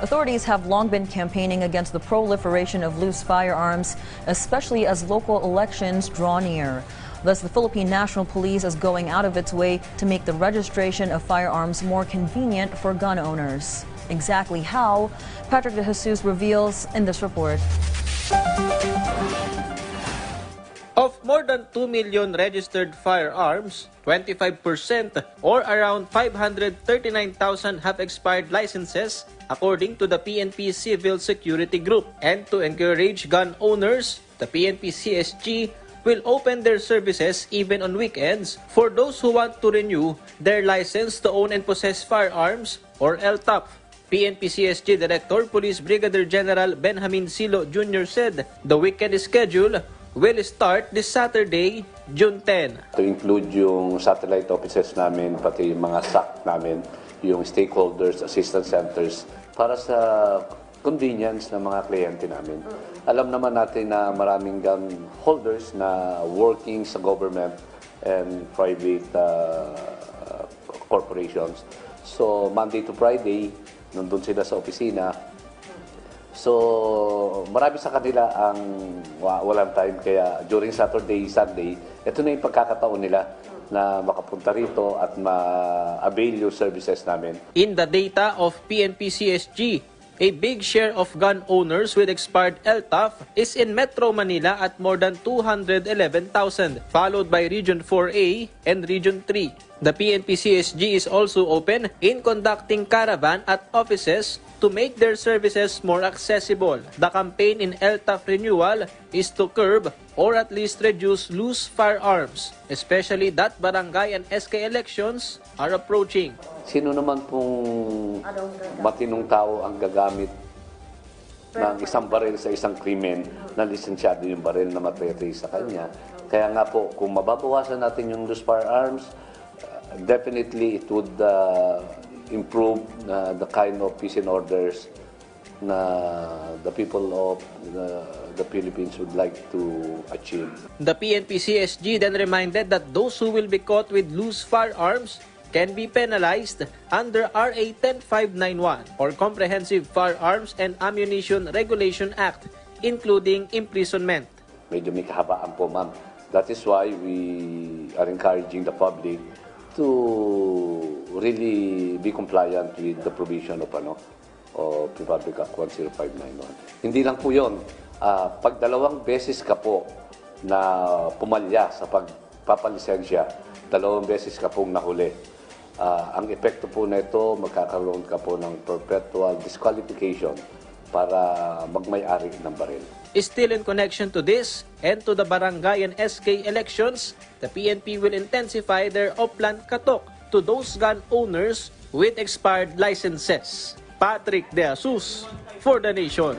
Authorities have long been campaigning against the proliferation of loose firearms, especially as local elections draw near. Thus, the Philippine National Police is going out of its way to make the registration of firearms more convenient for gun owners. Exactly how, Patrick De Jesus reveals in this report. Of more than 2 million registered firearms, 25% or around 539,000 have expired licenses according to the PNP Civil Security Group. And to encourage gun owners, the PNP CSG will open their services even on weekends for those who want to renew their license to own and possess firearms or LTAP. PNP CSG Director Police Brigadier General Benjamin Silo Jr. said the weekend schedule will start this Saturday, June 10. To include yung satellite offices namin, pati yung mga SAC namin, yung stakeholders, assistance centers, para sa convenience ng mga kliyente namin. Alam naman natin na maraming gun holders na working sa government and private uh, corporations. So, Monday to Friday, nandun sila sa opisina, So, marami sa kanila ang wa- walang time. Kaya during Saturday, Sunday, ito na yung pagkakataon nila na makapunta rito at ma-avail yung services namin. In the data of PNP CSG, a big share of gun owners with expired LTAF is in Metro Manila at more than 211,000, followed by Region 4A and Region 3. The PNP CSG is also open in conducting caravan at offices to make their services more accessible. The campaign in LTAF renewal is to curb or at least reduce loose firearms, especially that barangay and SK elections are approaching. Sino naman pong matinong tao ang gagamit ng isang baril sa isang krimen na lisensyado yung baril na matrace sa kanya. Kaya nga po, kung mababawasan natin yung loose firearms, uh, definitely it would uh, improve uh, the kind of peace and orders na the people of the, the Philippines would like to achieve. The PNP CSG then reminded that those who will be caught with loose firearms can be penalized under RA 10591 or Comprehensive Firearms and Ammunition Regulation Act, including imprisonment. Medyo may kahabaan po, ma'am. That is why we are encouraging the public to really be compliant with the provision of ano of Republic Act 10591. Hindi lang po 'yon. Ah, pag dalawang beses ka po na pumalya sa pagpapalisensya, dalawang beses ka pong nahuli. Ah, ang epekto po nito, magkakaroon ka po ng perpetual disqualification para magmay-ari ng baril. Still in connection to this and to the barangay and SK elections, the PNP will intensify their Oplan Katok to those gun owners with expired licenses. Patrick De Jesus for the Nation.